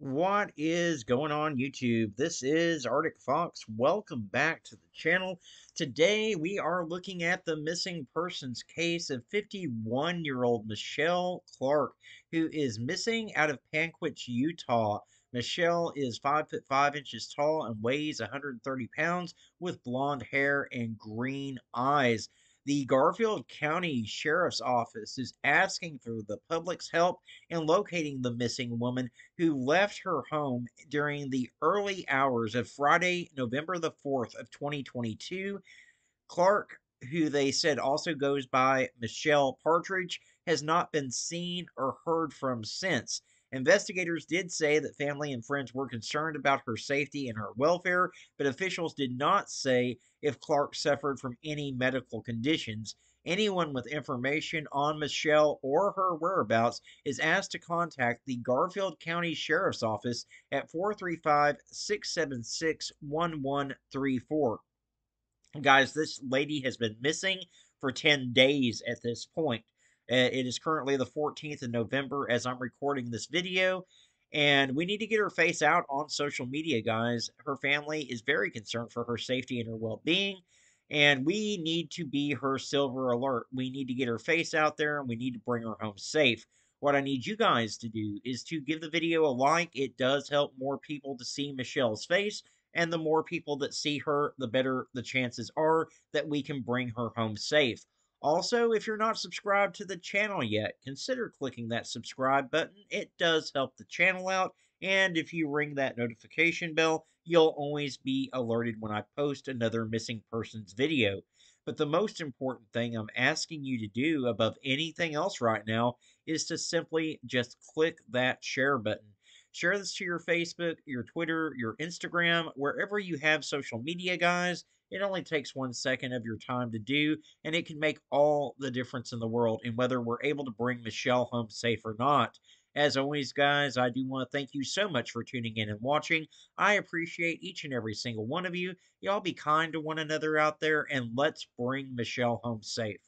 What is going on YouTube? This is Arctic Fox. Welcome back to the channel. Today we are looking at the missing persons case of 51-year-old Michelle Clark, who is missing out of Panguitch, Utah. Michelle is 5 foot 5 inches tall and weighs 130 pounds with blonde hair and green eyes. The Garfield County Sheriff's Office is asking for the public's help in locating the missing woman who left her home during the early hours of Friday, November the 4th of 2022. Clark, who they said also goes by Michelle Partridge, has not been seen or heard from since. Investigators did say that family and friends were concerned about her safety and her welfare, but officials did not say if Clark suffered from any medical conditions. Anyone with information on Michelle or her whereabouts is asked to contact the Garfield County Sheriff's Office at 435 676 1134. Guys, this lady has been missing for 10 days at this point. It is currently the 14th of November as I'm recording this video, and we need to get her face out on social media, guys. Her family is very concerned for her safety and her well being, and we need to be her silver alert. We need to get her face out there, and we need to bring her home safe. What I need you guys to do is to give the video a like. It does help more people to see Michelle's face, and the more people that see her, the better the chances are that we can bring her home safe. Also, if you're not subscribed to the channel yet, consider clicking that subscribe button. It does help the channel out, and if you ring that notification bell, you'll always be alerted when I post another missing persons video. But the most important thing I'm asking you to do above anything else right now is to simply just click that share button. Share this to your Facebook, your Twitter, your Instagram, wherever you have social media, guys. It only takes one second of your time to do, and it can make all the difference in the world in whether we're able to bring Michelle home safe or not. As always, guys, I do want to thank you so much for tuning in and watching. I appreciate each and every single one of you. Y'all be kind to one another out there, and let's bring Michelle home safe.